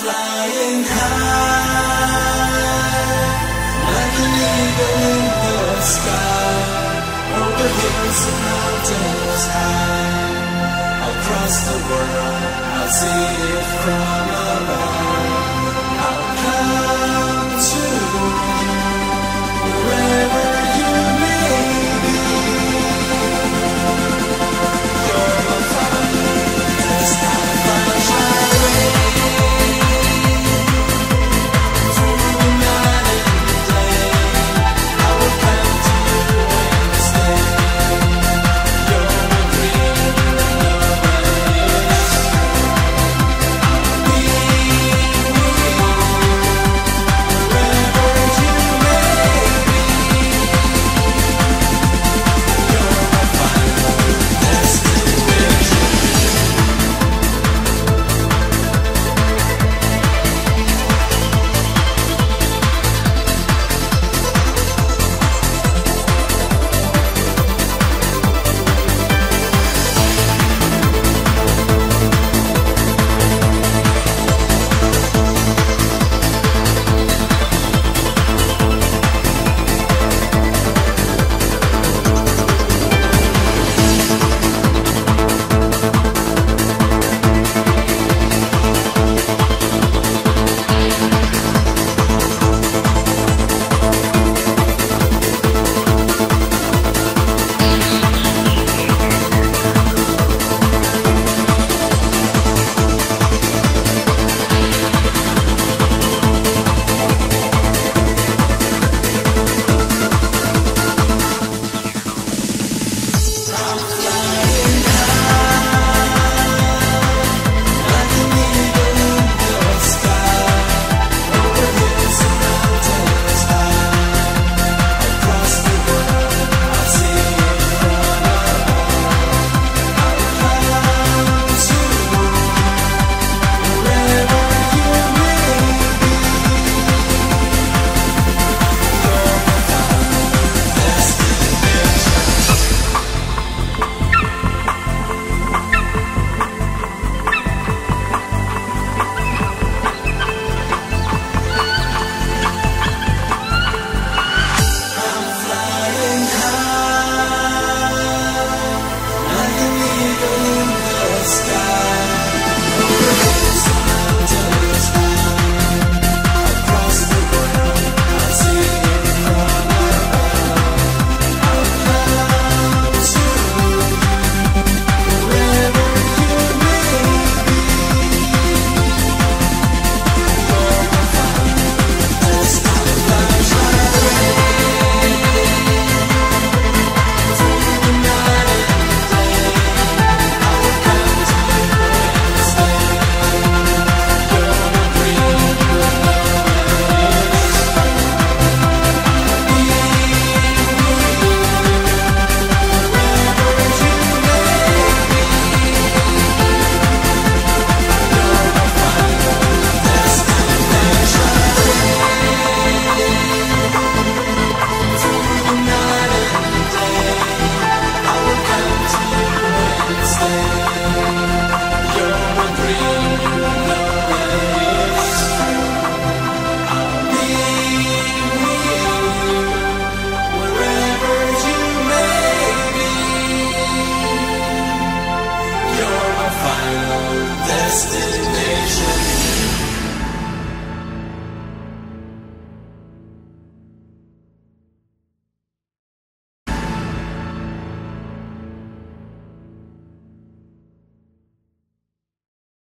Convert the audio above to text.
flying high, like an eagle in the sky, over hills and mountains high. I'll cross the world, I'll see it from Majesty.